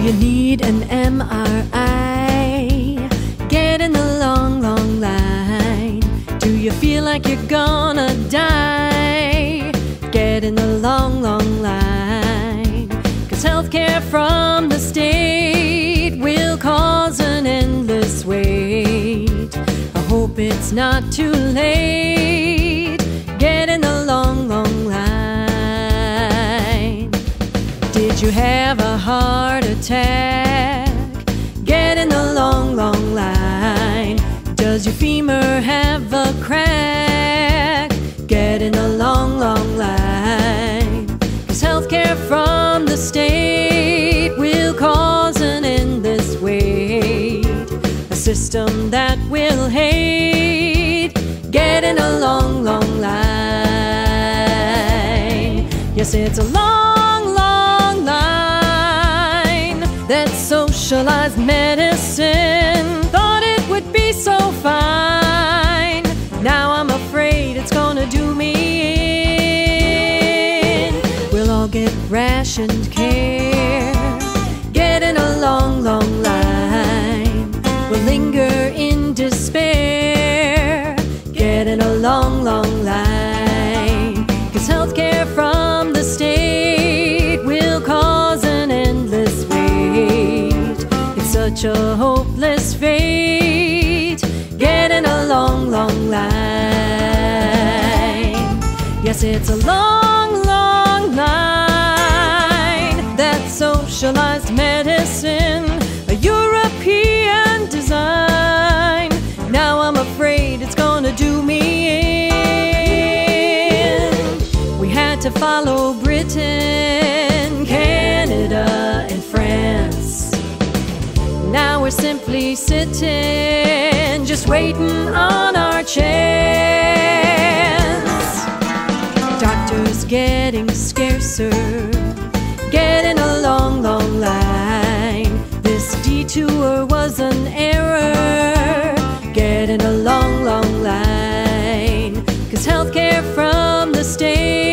you need an MRI? Get in the long, long line. Do you feel like you're gonna die? Get in the long, long line. Cause healthcare from the state will cause an endless wait. I hope it's not too late. Get in the long, Does your femur have a crack? Get in the long, long line. Cause healthcare from the state will cause an endless wait. A system that will hate. Get in a long, long line. Yes, it's a long, long line. That socialized medicine. Rationed care. Getting a long, long line. We'll linger in despair. Getting a long, long line. Cause healthcare from the state will cause an endless wait. It's such a hopeless fate. Getting a long, long line. Yes, it's a long to follow Britain, Canada, and France. Now we're simply sitting, just waiting on our chance. Doctors getting scarcer, getting a long, long line. This detour was an error, getting a long, long line. Cause healthcare from the state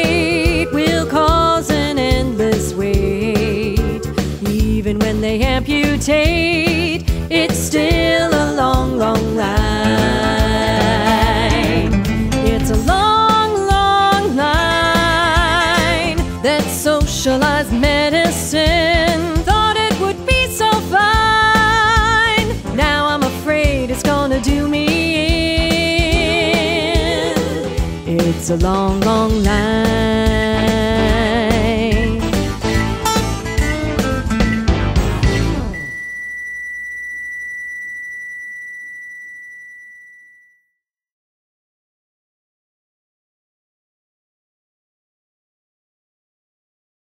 when they amputate, it's still a long, long line. It's a long, long line. That's socialized medicine. Thought it would be so fine. Now I'm afraid it's gonna do me in. It's a long, long line.